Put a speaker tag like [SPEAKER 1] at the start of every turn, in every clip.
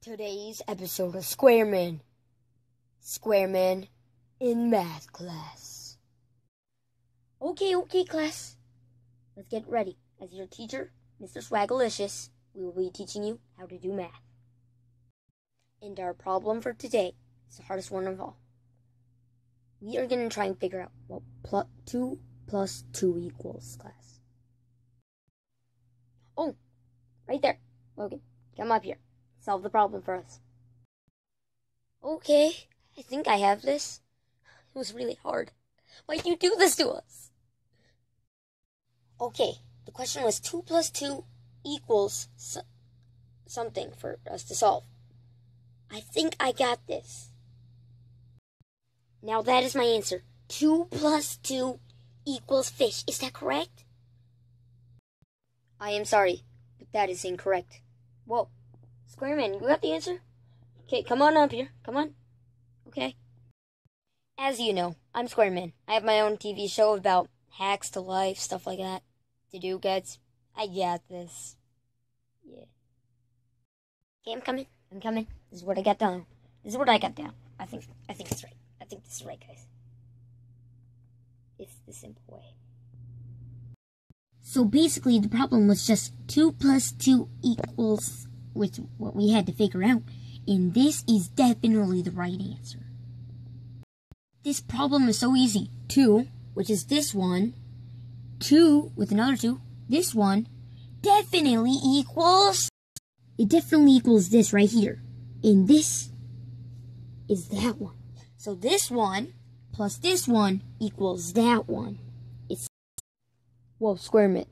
[SPEAKER 1] Today's episode of Squareman. Squareman in math class. Okay, okay, class. Let's get ready. As your teacher, Mr. Swagalicious, we will be teaching you how to do math. And our problem for today is the hardest one of all. We are going to try and figure out what pl- 2 plus 2 equals, class. Oh, right there. Logan, come up here. Solve the problem for us. Okay, I think I have this. It was really hard. Why'd you do this to us? Okay, the question was 2 plus 2 equals so- something for us to solve. I think I got this. Now that is my answer. 2 plus 2 equals fish. Is that correct? I am sorry, but that is incorrect. Whoa. Squareman, you got the answer? Okay, come on up here. Come on. Okay. As you know, I'm Squareman. I have my own TV show about hacks to life, stuff like that. To do, guys. I got this. Yeah. Okay, I'm coming. I'm coming. This is what I got down. This is what I got down. I think I think it's right. I think this is right, guys. It's the simple way. So basically, the problem was just 2 plus 2 equals with what we had to figure out. And this is definitely the right answer. This problem is so easy. 2, which is this one, 2 with another 2, this one, definitely equals. It definitely equals this right here. And this is that one. So this one plus this one equals that one. It's. Whoa, Squareman.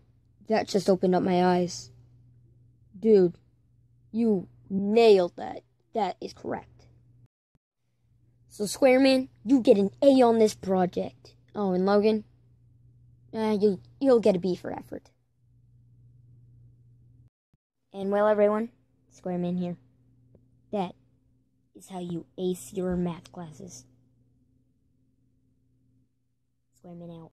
[SPEAKER 1] That just opened up my eyes. Dude, you nailed that. That is correct. So, Squareman, you get an A on this project. Oh, and Logan, uh, you you'll get a B for effort. And well, everyone, Squareman here. That is how you ace your math classes. Squareman out.